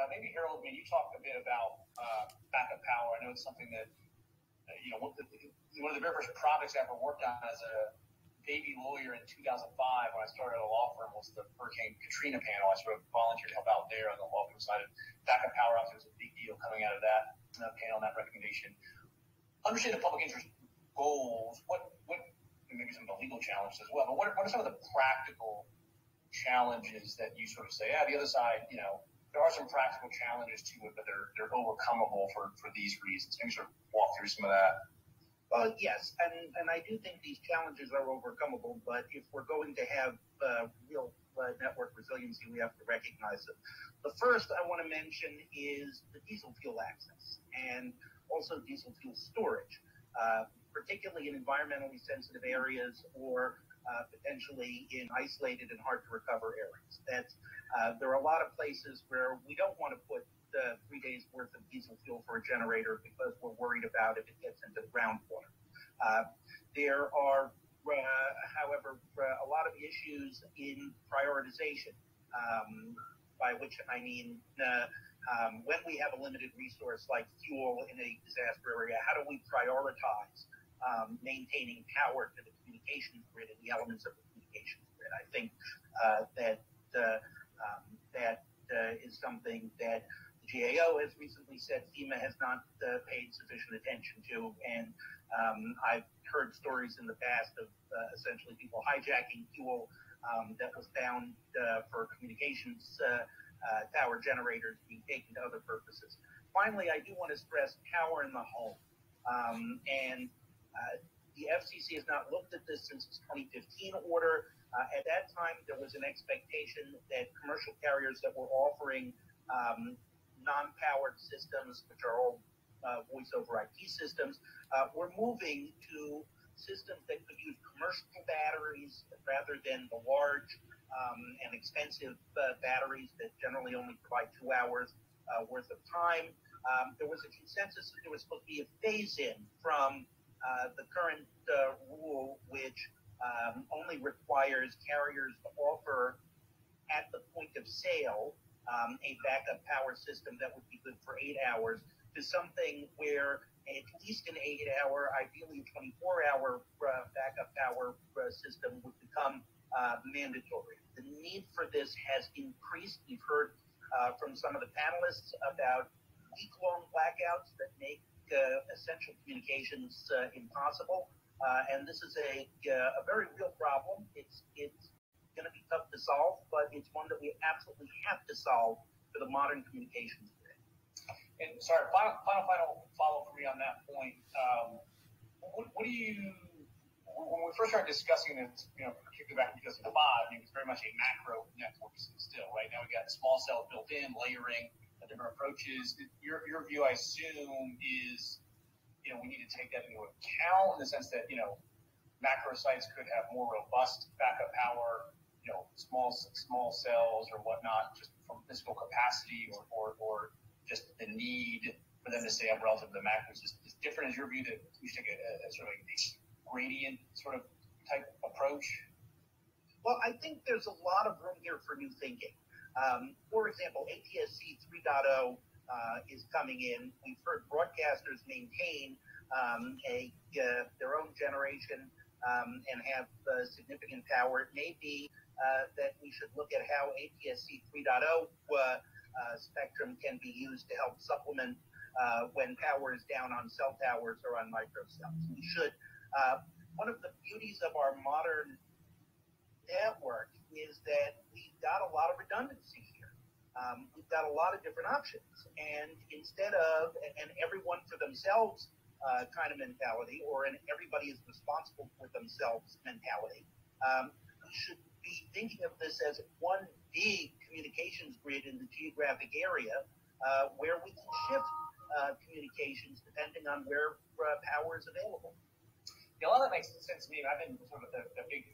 uh, maybe Harold, when you talk a bit about uh, backup power, I know it's something that uh, you know one of, the, one of the very first projects I ever worked on as a baby lawyer in 2005 when I started a law firm was the Hurricane Katrina panel. I sort of volunteered to help out there on the law firm side. backup power obviously was a big deal coming out of that uh, panel, that recommendation. Understand the public interest goals. What what maybe some of the legal challenges as well. But what what are some of the practical challenges that you sort of say, yeah, the other side, you know, there are some practical challenges to it, but they're they're overcomable for, for these reasons. Maybe sort of walk through some of that. Well, yes, and, and I do think these challenges are overcomable, but if we're going to have uh, real uh, network resiliency, we have to recognize it. The first I want to mention is the diesel fuel access and also diesel fuel storage, uh, particularly in environmentally sensitive areas or uh, potentially in isolated and hard to recover areas. That uh, there are a lot of places where we don't want to put uh, three days worth of diesel fuel for a generator because we're worried about if it gets into the groundwater. Uh, there are, uh, however, uh, a lot of issues in prioritization, um, by which I mean um, when we have a limited resource like fuel in a disaster area, how do we prioritize um, maintaining power to the communications grid and the elements of the communications grid? I think uh, that um, that is something that the GAO has recently said FEMA has not uh, paid sufficient attention to, and um, I've heard stories in the past of uh, essentially people hijacking fuel um, that was bound uh, for communications uh, uh, tower generators being taken to other purposes. Finally, I do want to stress power in the home, um, and uh, the FCC has not looked at this since its 2015 order. at that time, there was an expectation that commercial carriers that were offering um, non-powered systems, which are all uh, voice over IP systems. Uh, we're moving to systems that could use commercial batteries rather than the large um, and expensive uh, batteries that generally only provide two hours uh, worth of time. Um, there was a consensus that there was supposed to be a phase in from uh, the current uh, rule, which um, only requires carriers to offer at the point of sale um, a backup power system that would be good for eight hours to something where at least an eight hour, ideally a 24 hour uh, backup power uh, system would become uh, mandatory. The need for this has increased. We've heard uh, from some of the panelists about week long blackouts that make uh, essential communications uh, impossible. and this is a, a very real problem. It's, it's going to be tough to solve, but it's one that we absolutely have to solve for the modern communications grid. And sorry, final, final, final follow for me on that point. Um, what, what, do you, when we first started discussing this, you know, particularly back in 2005, I mean, it was very much a macro network still, right? Now we've got small cells built in, layering, different approaches. Your, your view, I assume, is, you know, we need to take that into account in the sense that, you know, macro sites could have more robust backup power you know, small small cells or whatnot, just from physical capacity or, or, or just the need for them to stay up relative to the macros is, is different. Is your view that we should take a, a sort of a gradient sort of type approach? Well, I think there's a lot of room here for new thinking. Um, for example, ATSC 3.0 uh, is coming in. We've heard broadcasters maintain um, a uh, their own generation um, and have uh, significant power. It may be uh, that we should look at how ATSC 3.0 uh, uh, spectrum can be used to help supplement when power is down on cell towers or on microcells. We should. one of the beauties of our modern network is that we've got a lot of redundancy here. Um, we've got a lot of different options. And instead of, and everyone for themselves uh, kind of mentality, or an everybody is responsible for themselves mentality, um, we should be thinking of this as one big communications grid in the geographic area uh, where we can shift uh, communications depending on where uh, power is available. Yeah, a that makes sense to me. I've been sort of the, the big